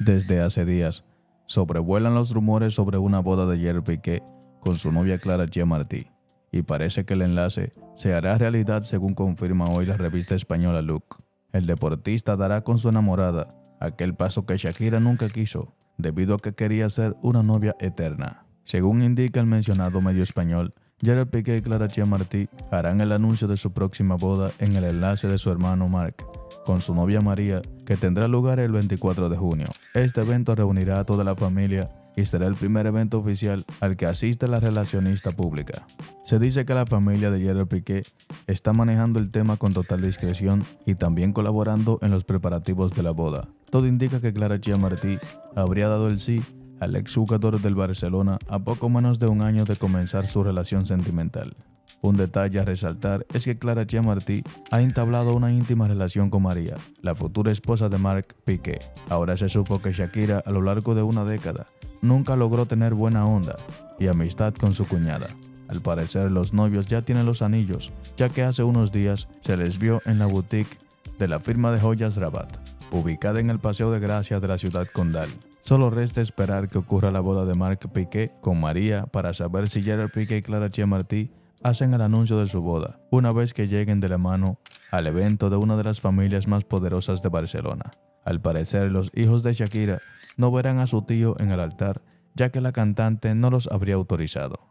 Desde hace días, sobrevuelan los rumores sobre una boda de Gerard Piqué con su novia Clara Martí, y parece que el enlace se hará realidad según confirma hoy la revista española Look. El deportista dará con su enamorada aquel paso que Shakira nunca quiso, debido a que quería ser una novia eterna. Según indica el mencionado medio español, Gerard Piqué y Clara Martí harán el anuncio de su próxima boda en el enlace de su hermano Mark con su novia María, que tendrá lugar el 24 de junio. Este evento reunirá a toda la familia y será el primer evento oficial al que asiste la relacionista pública. Se dice que la familia de Gerard Piqué está manejando el tema con total discreción y también colaborando en los preparativos de la boda. Todo indica que Clara Martí habría dado el sí al exjugador del Barcelona a poco menos de un año de comenzar su relación sentimental. Un detalle a resaltar es que Clara Chiamartí ha entablado una íntima relación con María, la futura esposa de Marc Piqué. Ahora se supo que Shakira a lo largo de una década nunca logró tener buena onda y amistad con su cuñada. Al parecer los novios ya tienen los anillos, ya que hace unos días se les vio en la boutique de la firma de joyas Rabat, ubicada en el Paseo de Gracia de la ciudad condal. Solo resta esperar que ocurra la boda de Marc Piqué con María para saber si Gerard Piqué y Clara Chiamartí hacen el anuncio de su boda una vez que lleguen de la mano al evento de una de las familias más poderosas de Barcelona. Al parecer, los hijos de Shakira no verán a su tío en el altar, ya que la cantante no los habría autorizado.